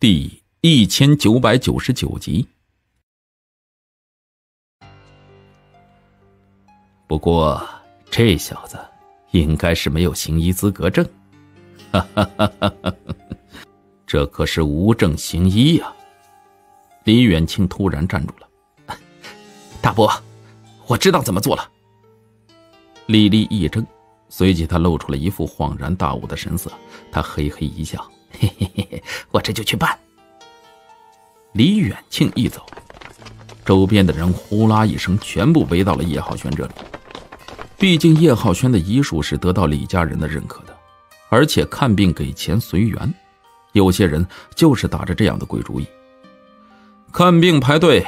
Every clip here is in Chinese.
第一千九百九十九集。不过这小子应该是没有行医资格证，哈哈哈哈哈！这可是无证行医呀！李远庆突然站住了，大伯，我知道怎么做了。李丽一怔，随即他露出了一副恍然大悟的神色，他嘿嘿一笑，嘿嘿嘿嘿，我这就去办。李远庆一走，周边的人呼啦一声，全部围到了叶浩轩这里。毕竟叶浩轩的医术是得到李家人的认可的，而且看病给钱随缘，有些人就是打着这样的鬼主意。看病排队，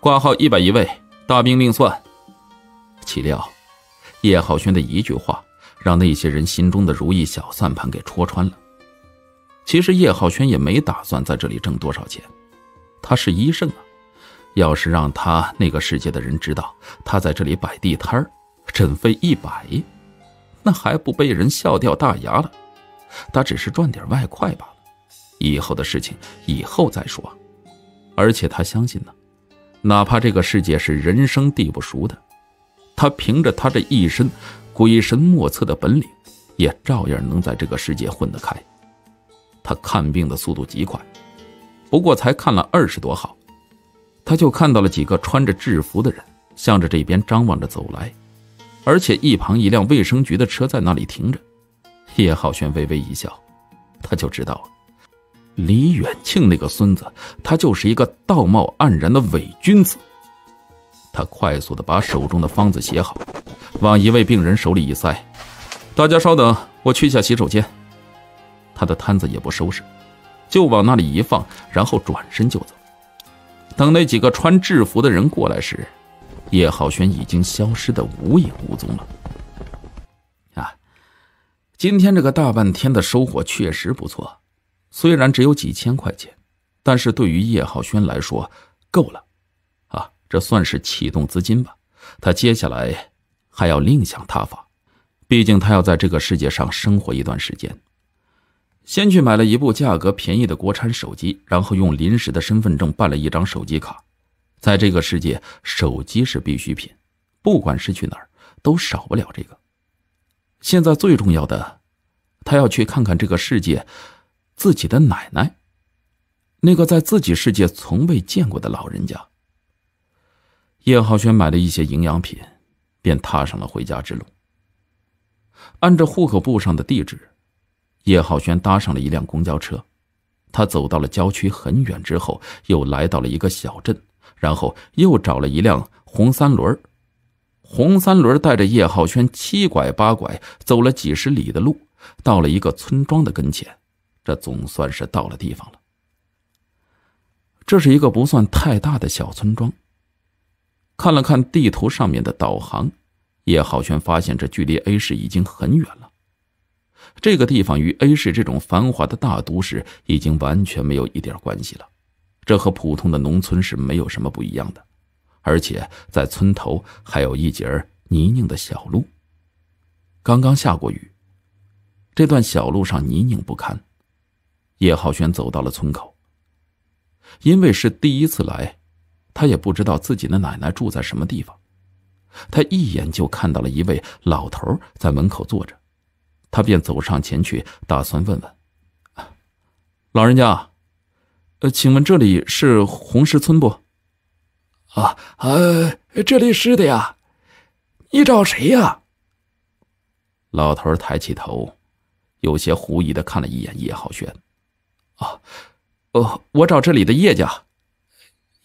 挂号一百一位，大病另算。岂料，叶浩轩的一句话，让那些人心中的如意小算盘给戳穿了。其实叶浩轩也没打算在这里挣多少钱，他是医生啊，要是让他那个世界的人知道他在这里摆地摊儿。诊费一百，那还不被人笑掉大牙了？他只是赚点外快罢了，以后的事情以后再说。而且他相信呢，哪怕这个世界是人生地不熟的，他凭着他这一身鬼神莫测的本领，也照样能在这个世界混得开。他看病的速度极快，不过才看了二十多号，他就看到了几个穿着制服的人向着这边张望着走来。而且一旁一辆卫生局的车在那里停着，叶浩轩微微一笑，他就知道，李远庆那个孙子，他就是一个道貌岸然的伪君子。他快速的把手中的方子写好，往一位病人手里一塞，大家稍等，我去一下洗手间。他的摊子也不收拾，就往那里一放，然后转身就走。等那几个穿制服的人过来时，叶浩轩已经消失的无影无踪了。啊，今天这个大半天的收获确实不错，虽然只有几千块钱，但是对于叶浩轩来说够了。啊，这算是启动资金吧。他接下来还要另想他法，毕竟他要在这个世界上生活一段时间。先去买了一部价格便宜的国产手机，然后用临时的身份证办了一张手机卡。在这个世界，手机是必需品，不管是去哪儿都少不了这个。现在最重要的，他要去看看这个世界，自己的奶奶，那个在自己世界从未见过的老人家。叶浩轩买了一些营养品，便踏上了回家之路。按照户口簿上的地址，叶浩轩搭上了一辆公交车，他走到了郊区很远之后，又来到了一个小镇。然后又找了一辆红三轮，红三轮带着叶浩轩七拐八拐走了几十里的路，到了一个村庄的跟前，这总算是到了地方了。这是一个不算太大的小村庄。看了看地图上面的导航，叶浩轩发现这距离 A 市已经很远了。这个地方与 A 市这种繁华的大都市已经完全没有一点关系了。这和普通的农村是没有什么不一样的，而且在村头还有一截泥泞的小路。刚刚下过雨，这段小路上泥泞不堪。叶浩轩走到了村口，因为是第一次来，他也不知道自己的奶奶住在什么地方。他一眼就看到了一位老头在门口坐着，他便走上前去，打算问问：“老人家。”呃，请问这里是红石村不？啊，呃，这里是的呀。你找谁呀？老头抬起头，有些狐疑的看了一眼叶浩轩。啊，哦，我找这里的叶家。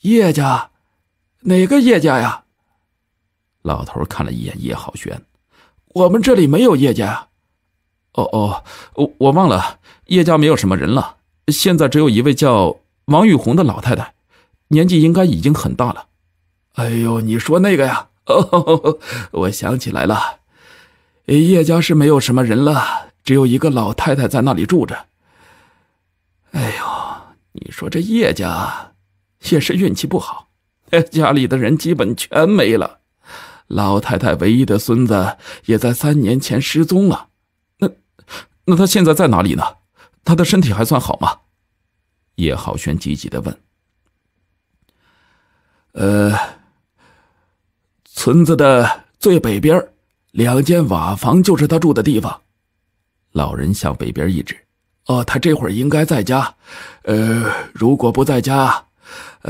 叶家？哪个叶家呀？老头看了一眼叶浩轩。我们这里没有叶家。哦哦，我我忘了，叶家没有什么人了，现在只有一位叫。王玉红的老太太，年纪应该已经很大了。哎呦，你说那个呀？哦，我想起来了，叶家是没有什么人了，只有一个老太太在那里住着。哎呦，你说这叶家也是运气不好，家里的人基本全没了，老太太唯一的孙子也在三年前失踪了。那，他现在在哪里呢？他的身体还算好吗？叶浩轩急急的问：“呃，村子的最北边，两间瓦房就是他住的地方。”老人向北边一指：“哦，他这会儿应该在家。呃，如果不在家，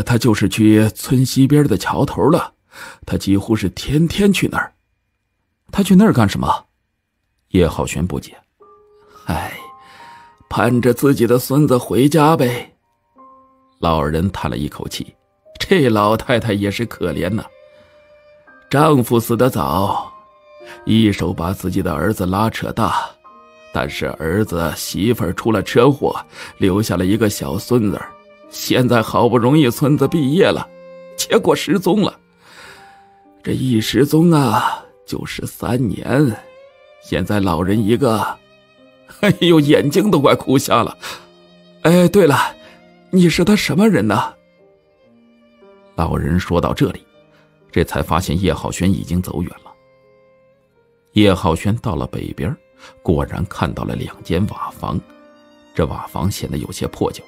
他就是去村西边的桥头了。他几乎是天天去那儿。他去那儿干什么？”叶浩轩不解：“，盼着自己的孙子回家呗。”老人叹了一口气：“这老太太也是可怜呐，丈夫死得早，一手把自己的儿子拉扯大，但是儿子媳妇儿出了车祸，留下了一个小孙子，现在好不容易孙子毕业了，结果失踪了。这一失踪啊，就是三年，现在老人一个，哎呦，眼睛都快哭瞎了。哎，对了。”你是他什么人呢？老人说到这里，这才发现叶浩轩已经走远了。叶浩轩到了北边，果然看到了两间瓦房，这瓦房显得有些破旧。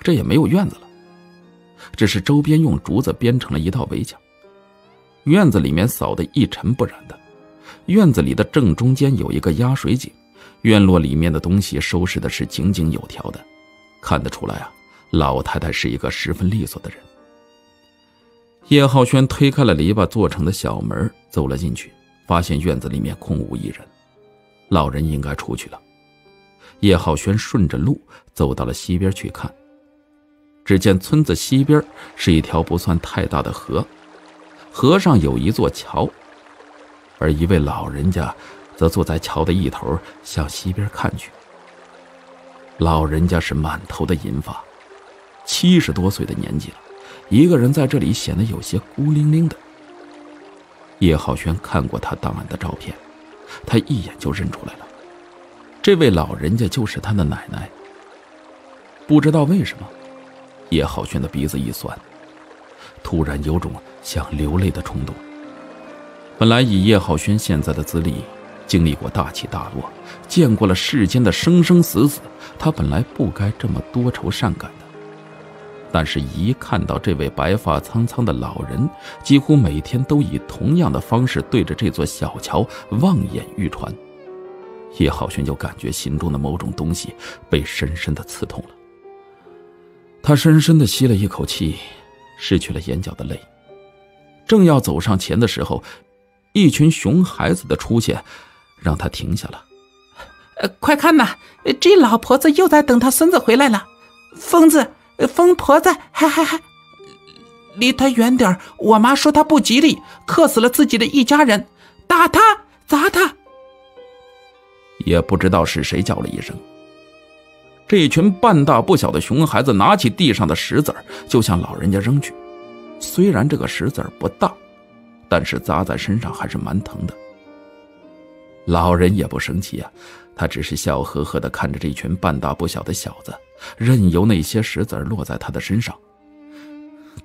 这也没有院子了，只是周边用竹子编成了一道围墙。院子里面扫得一尘不染的，院子里的正中间有一个压水井，院落里面的东西收拾的是井井有条的。看得出来啊，老太太是一个十分利索的人。叶浩轩推开了篱笆做成的小门，走了进去，发现院子里面空无一人，老人应该出去了。叶浩轩顺着路走到了西边去看，只见村子西边是一条不算太大的河，河上有一座桥，而一位老人家则坐在桥的一头向西边看去。老人家是满头的银发，七十多岁的年纪了，一个人在这里显得有些孤零零的。叶浩轩看过他档案的照片，他一眼就认出来了，这位老人家就是他的奶奶。不知道为什么，叶浩轩的鼻子一酸，突然有种想流泪的冲动。本来以叶浩轩现在的资历，经历过大起大落，见过了世间的生生死死。他本来不该这么多愁善感的，但是，一看到这位白发苍苍的老人，几乎每天都以同样的方式对着这座小桥望眼欲穿，叶浩轩就感觉心中的某种东西被深深的刺痛了。他深深的吸了一口气，拭去了眼角的泪，正要走上前的时候，一群熊孩子的出现，让他停下了。呃，快看呐！这老婆子又在等她孙子回来了。疯子，疯婆子，还还还，离他远点我妈说他不吉利，克死了自己的一家人，打他，砸他。也不知道是谁叫了一声。这一群半大不小的熊孩子拿起地上的石子就向老人家扔去。虽然这个石子不大，但是砸在身上还是蛮疼的。老人也不生气啊。他只是笑呵呵地看着这群半大不小的小子，任由那些石子落在他的身上。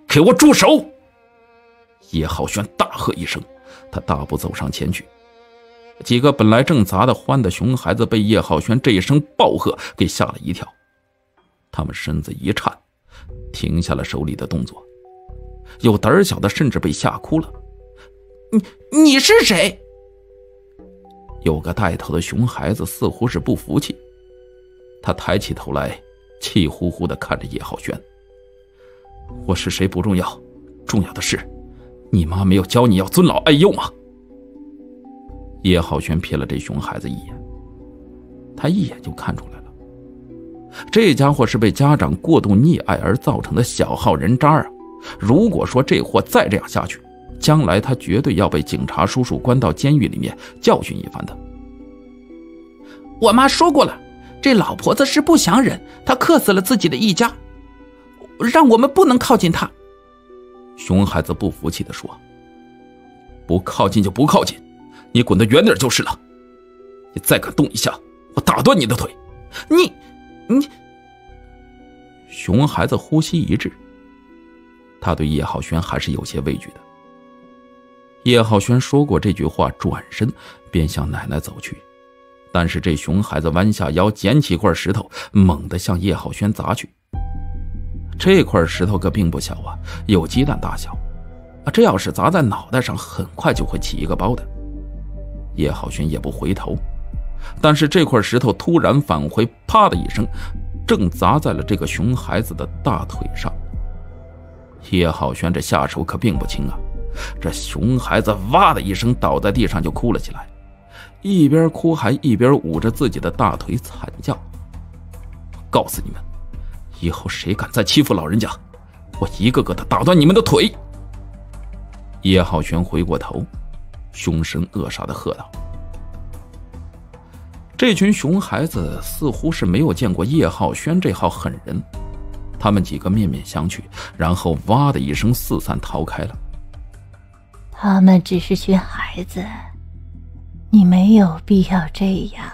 给我住手！叶浩轩大喝一声，他大步走上前去。几个本来正砸得欢的熊孩子被叶浩轩这一声暴喝给吓了一跳，他们身子一颤，停下了手里的动作。有胆小的甚至被吓哭了。你你是谁？有个带头的熊孩子似乎是不服气，他抬起头来，气呼呼的看着叶浩轩。我是谁不重要，重要的是，你妈没有教你要尊老爱幼吗？叶浩轩瞥了这熊孩子一眼，他一眼就看出来了，这家伙是被家长过度溺爱而造成的小号人渣啊！如果说这货再这样下去，将来他绝对要被警察叔叔关到监狱里面教训一番的。我妈说过了，这老婆子是不祥人，她克死了自己的一家，让我们不能靠近她。熊孩子不服气地说：“不靠近就不靠近，你滚得远点就是了。你再敢动一下，我打断你的腿！”你，你。熊孩子呼吸一滞，他对叶浩轩还是有些畏惧的。叶浩轩说过这句话，转身便向奶奶走去，但是这熊孩子弯下腰，捡起一块石头，猛地向叶浩轩砸去。这块石头可并不小啊，有鸡蛋大小，啊，这要是砸在脑袋上，很快就会起一个包的。叶浩轩也不回头，但是这块石头突然返回，啪的一声，正砸在了这个熊孩子的大腿上。叶浩轩这下手可并不轻啊，这熊孩子哇的一声倒在地上就哭了起来，一边哭还一边捂着自己的大腿惨叫：“告诉你们！”以后谁敢再欺负老人家，我一个个的打断你们的腿！叶浩轩回过头，凶神恶煞的喝道：“这群熊孩子似乎是没有见过叶浩轩这号狠人，他们几个面面相觑，然后哇的一声四散逃开了。他们只是群孩子，你没有必要这样。”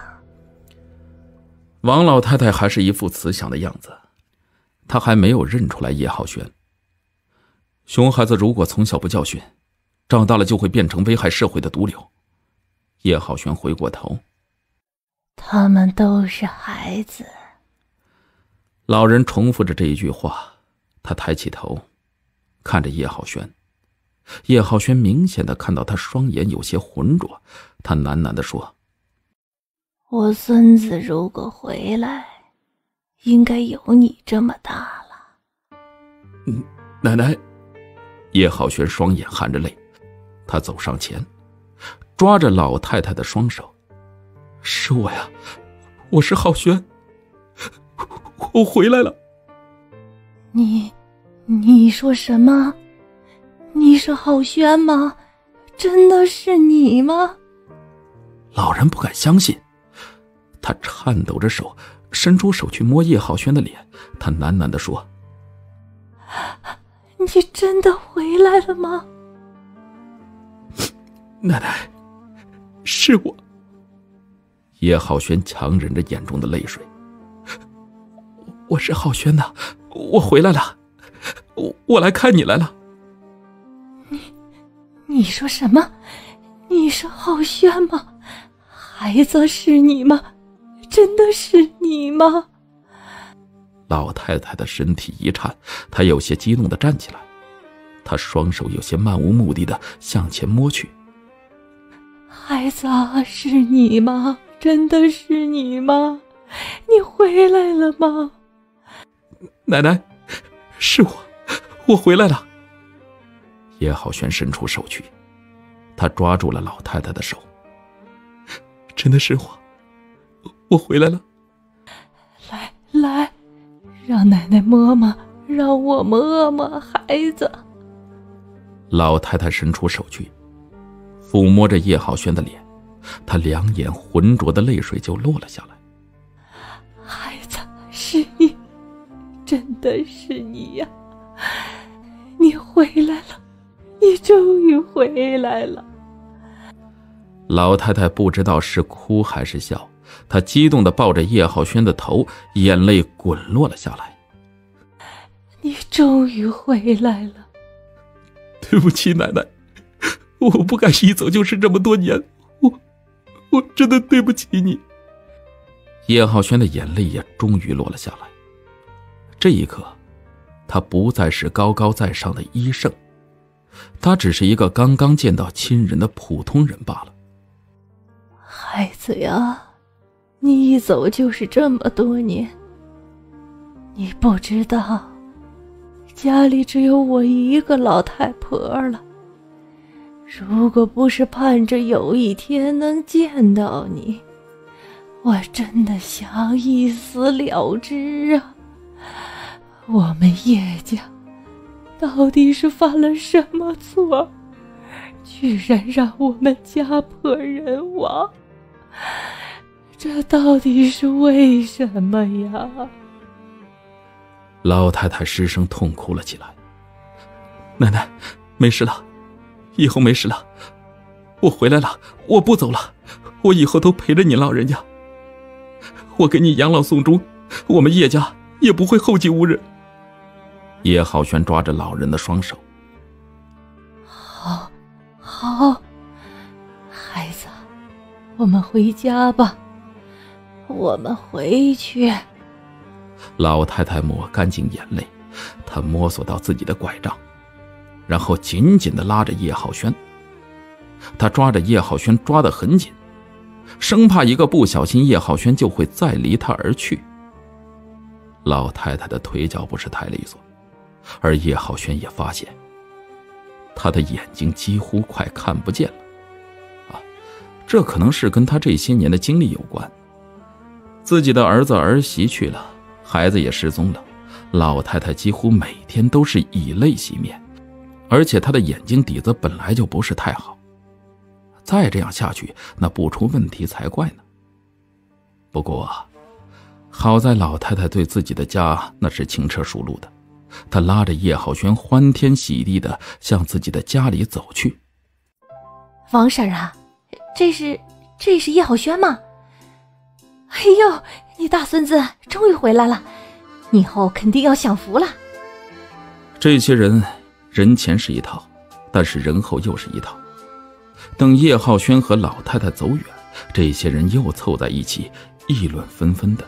王老太太还是一副慈祥的样子。她还没有认出来叶浩轩。熊孩子如果从小不教训，长大了就会变成危害社会的毒瘤。叶浩轩回过头，他们都是孩子。老人重复着这一句话，他抬起头，看着叶浩轩。叶浩轩明显的看到他双眼有些浑浊，他喃喃的说：“我孙子如果回来。”应该有你这么大了。嗯，奶奶。叶浩轩双眼含着泪，他走上前，抓着老太太的双手：“是我呀，我是浩轩，我回来了。”你，你说什么？你是浩轩吗？真的是你吗？老人不敢相信，他颤抖着手。伸出手去摸叶浩轩的脸，他喃喃的说：“ 你真的回来了吗？” 奶奶，是我。叶浩轩强忍着眼中的泪水：“我是浩轩呐，我回来了，我我来看你来了。”你，说什么？你是浩轩吗？孩子是你吗？真的是你吗？老太太的身体一颤，她有些激动的站起来，她双手有些漫无目的的向前摸去。孩子，是你吗？真的是你吗？你回来了吗？奶奶，是我，我回来了。叶浩轩伸出手去，他抓住了老太太的手。真的是我。我回来了，来来，让奶奶摸摸，让我摸摸孩子。老太太伸出手去，抚摸着叶浩轩的脸，她两眼浑浊的泪水就落了下来。孩子，是你，真的是你呀！你回来了，你终于回来了。老太太不知道是哭还是笑。她激动的抱着叶浩轩的头，眼泪滚落了下来。你终于回来了。对不起，奶奶，我不该一走就是这么多年，我，我真的对不起你。叶浩轩的眼泪也终于落了下来。这一刻，他不再是高高在上的医圣，他只是一个刚刚见到亲人的普通人罢了。孩子呀。你一走就是这么多年，你不知道，家里只有我一个老太婆了。如果不是盼着有一天能见到你，我真的想一死了之啊！我们叶家到底是犯了什么错，居然让我们家破人亡？这到底是为什么呀？老太太失声痛哭了起来。奶奶，没事了，以后没事了，我回来了，我不走了，我以后都陪着你老人家。我给你养老送终，我们叶家也不会后继无人。叶浩轩抓着老人的双手。好，好，孩子，我们回家吧。我们回去。老太太抹干净眼泪，她摸索到自己的拐杖，然后紧紧的拉着叶浩轩。她抓着叶浩轩抓得很紧，生怕一个不小心叶浩轩就会再离她而去。老太太的腿脚不是太利索，而叶浩轩也发现，他的眼睛几乎快看不见了。啊，这可能是跟他这些年的经历有关。自己的儿子儿媳去了，孩子也失踪了，老太太几乎每天都是以泪洗面，而且她的眼睛底子本来就不是太好。再这样下去，那不出问题才怪呢。不过。好在老太太对自己的家那是轻车熟路的，她拉着叶浩轩欢天喜地的向自己的家里走去。王婶啊，这是这是叶浩轩吗？哎呦，你大孙子终于回来了，以后肯定要享福了。这些人人前是一套，但是人后又是一套。等叶浩轩和老太太走远，这些人又凑在一起议论纷纷的。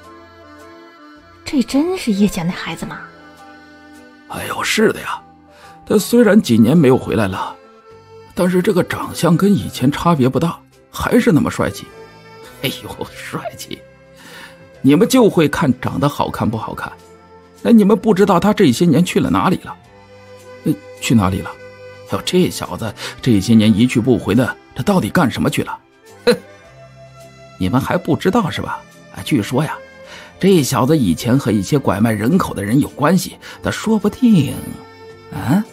这真是叶家那孩子吗？哎呦，是的呀。他虽然几年没有回来了，但是这个长相跟以前差别不大，还是那么帅气。哎呦，帅气！你们就会看长得好看不好看？哎，你们不知道他这些年去了哪里了？去哪里了？呦，这小子这些年一去不回的，他到底干什么去了？哼，你们还不知道是吧？啊，据说呀。这小子以前和一些拐卖人口的人有关系，他说不定，啊，